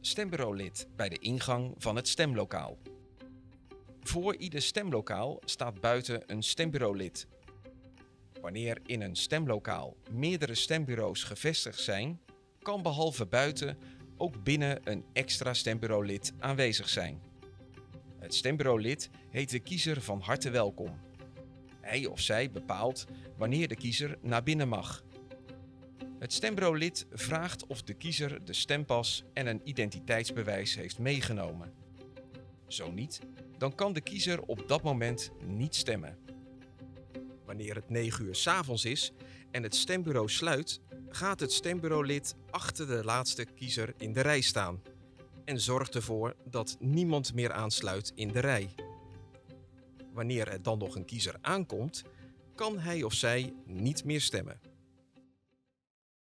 Stembureaulid bij de ingang van het stemlokaal. Voor ieder stemlokaal staat buiten een stembureaulid. Wanneer in een stemlokaal meerdere stembureaus gevestigd zijn, kan behalve buiten ook binnen een extra stembureaulid aanwezig zijn. Het stembureaulid heet de kiezer van harte welkom. Hij of zij bepaalt wanneer de kiezer naar binnen mag. Het stembureaulid vraagt of de kiezer de stempas en een identiteitsbewijs heeft meegenomen. Zo niet, dan kan de kiezer op dat moment niet stemmen. Wanneer het 9 uur 's avonds is en het stembureau sluit, gaat het stembureaulid achter de laatste kiezer in de rij staan en zorgt ervoor dat niemand meer aansluit in de rij. Wanneer er dan nog een kiezer aankomt, kan hij of zij niet meer stemmen.